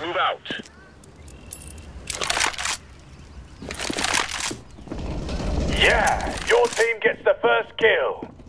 move out. Yeah, your team gets the first kill.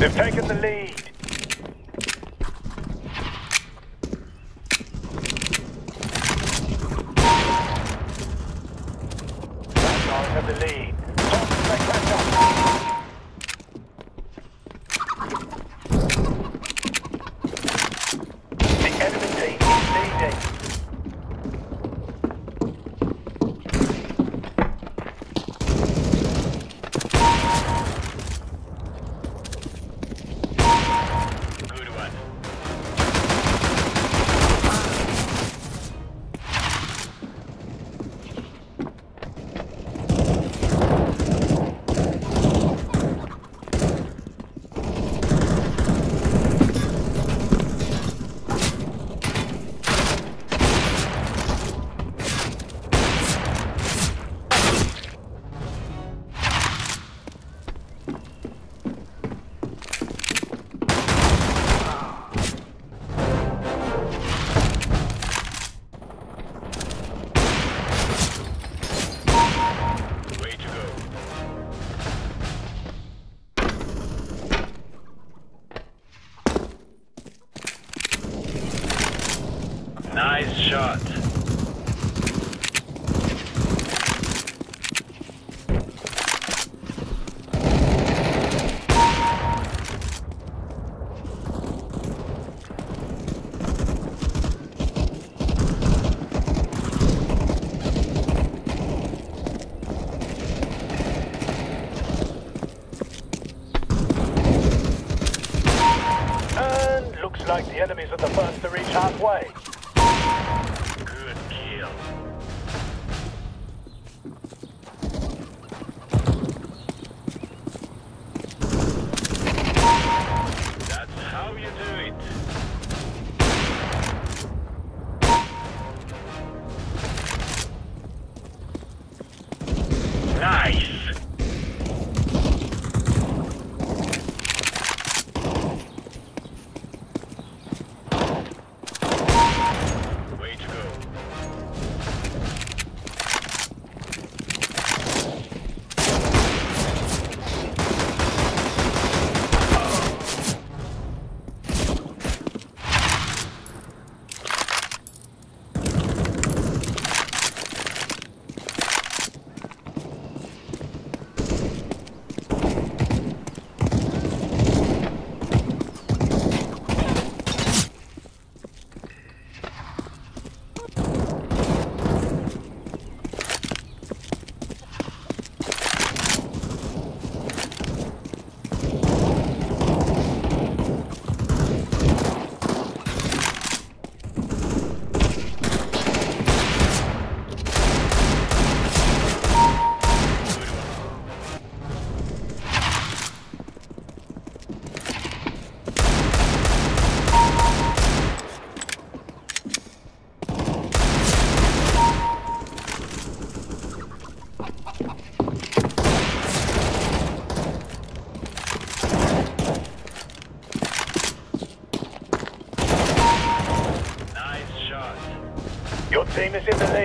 They've taken the lead. Nice shot. And looks like the enemies are the first to reach halfway.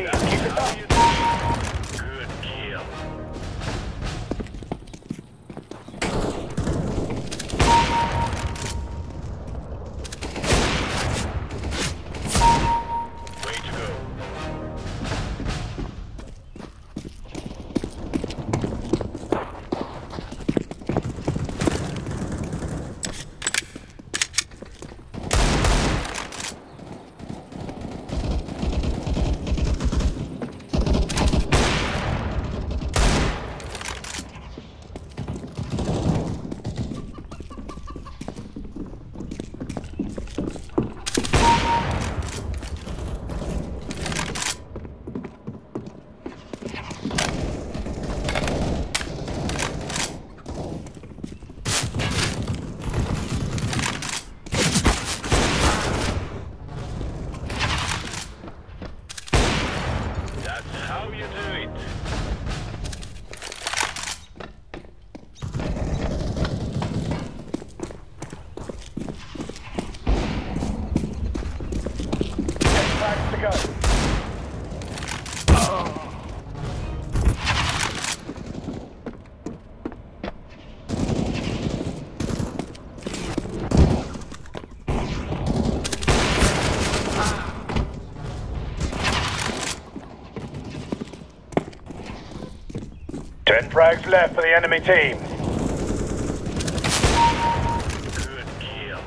Keep it up. Frags left for the enemy team. Good kill.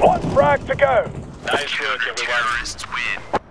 One frag to go. Nice work, everyone.